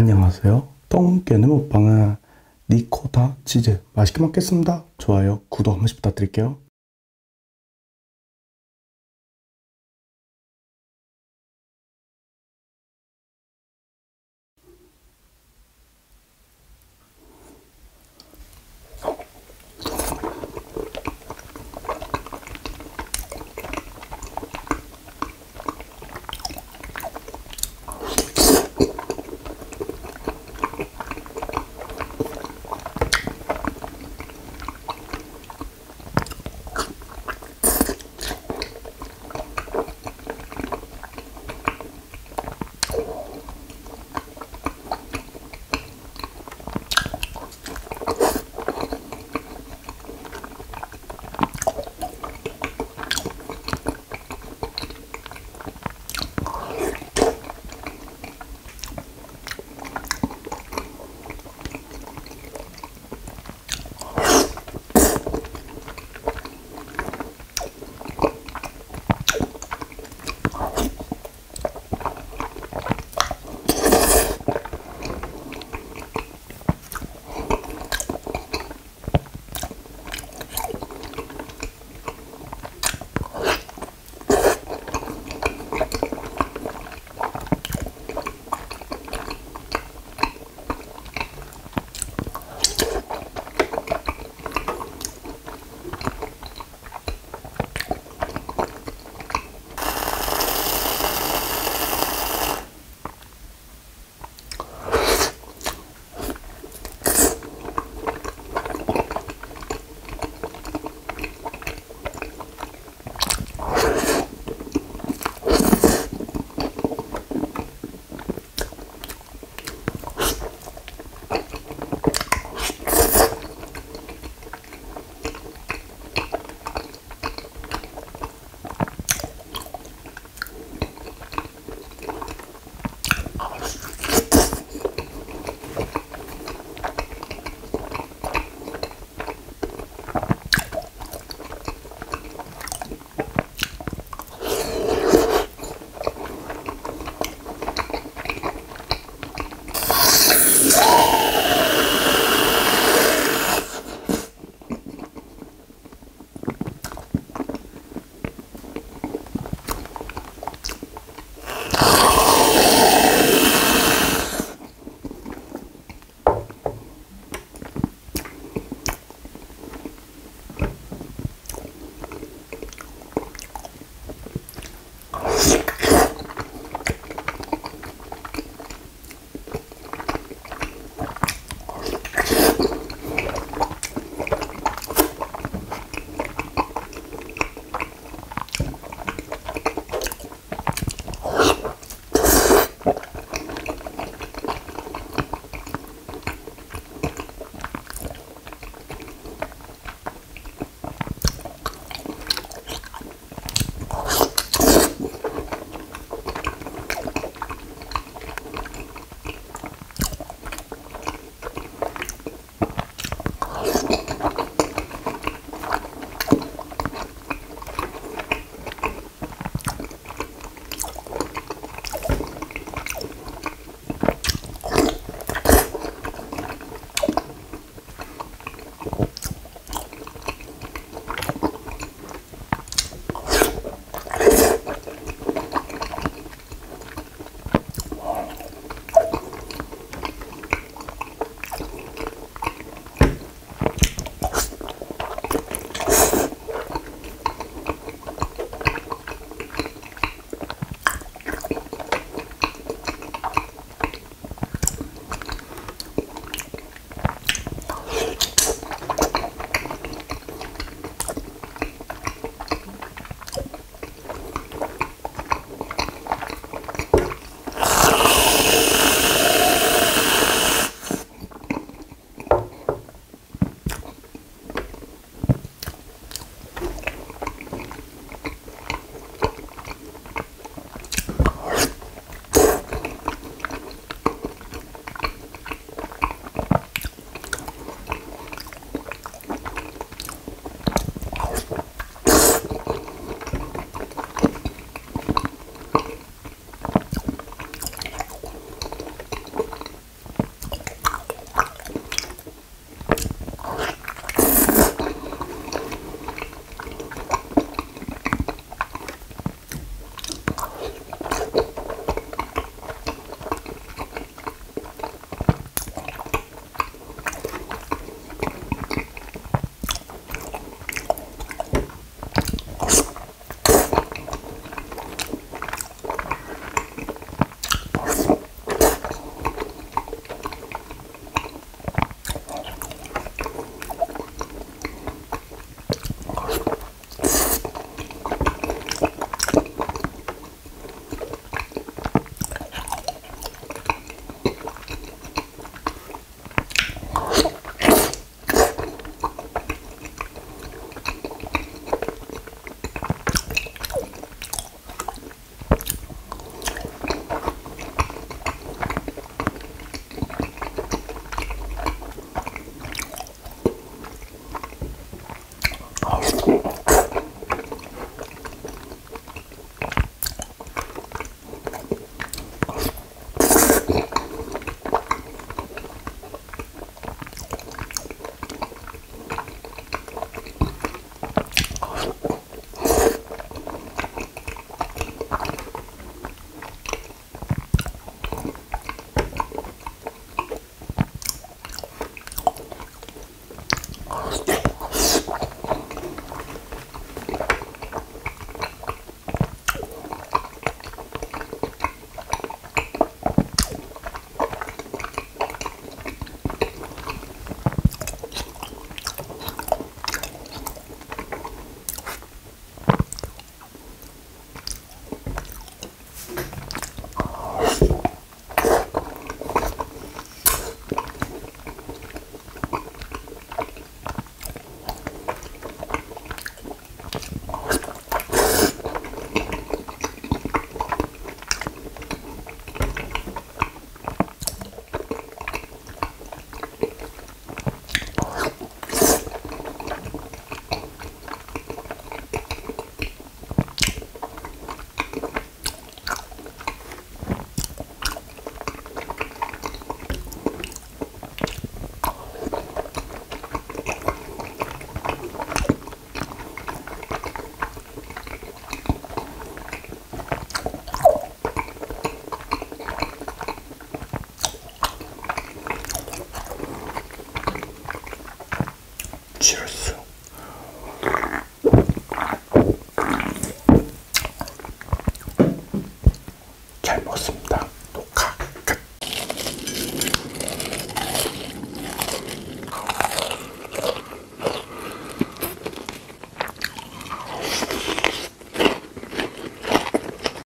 안녕하세요. 똥깨는 먹방은 니코다 치즈 맛있게 먹겠습니다. 좋아요, 구독 한 번씩 부탁드릴게요.